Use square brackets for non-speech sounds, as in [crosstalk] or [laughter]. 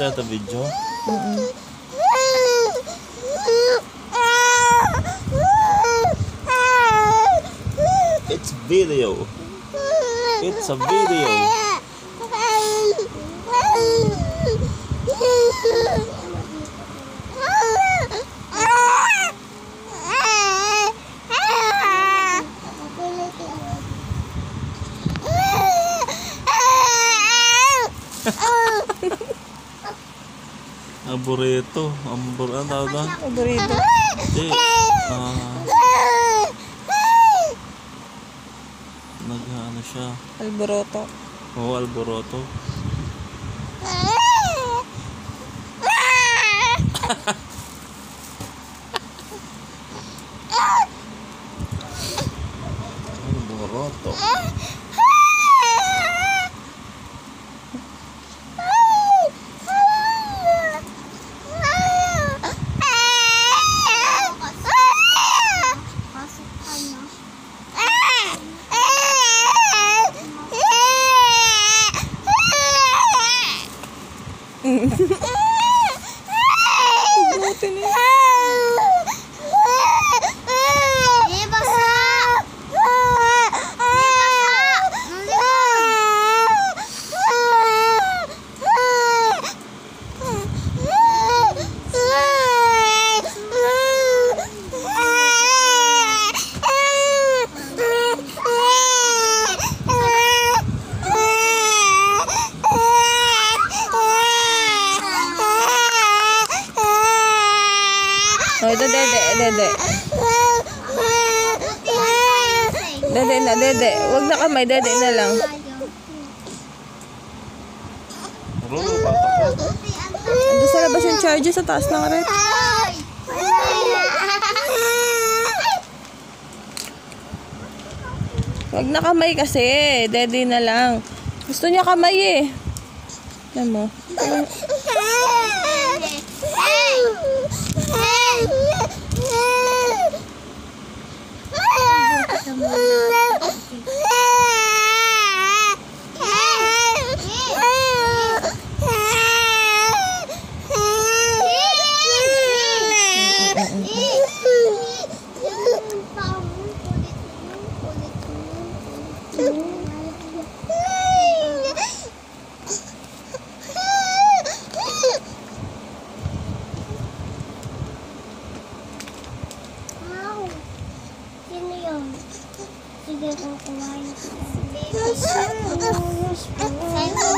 start the video? It's video. It's a video. [laughs] Aburrito. Ambur, ano tawag doon? Paborito. Hindi. Ah, nag, ano siya. Alboroto. Oo, alboroto. [laughs] Alboroto. Oh! [laughs] ito, dede, dede. Dede na, dede. Huwag na kamay, dede na lang. Ando sa labas yung charger sa taas ng rep. Huwag na kamay kasi. Dede na lang. Gusto niya kamay eh. Alam mo. Sino 最す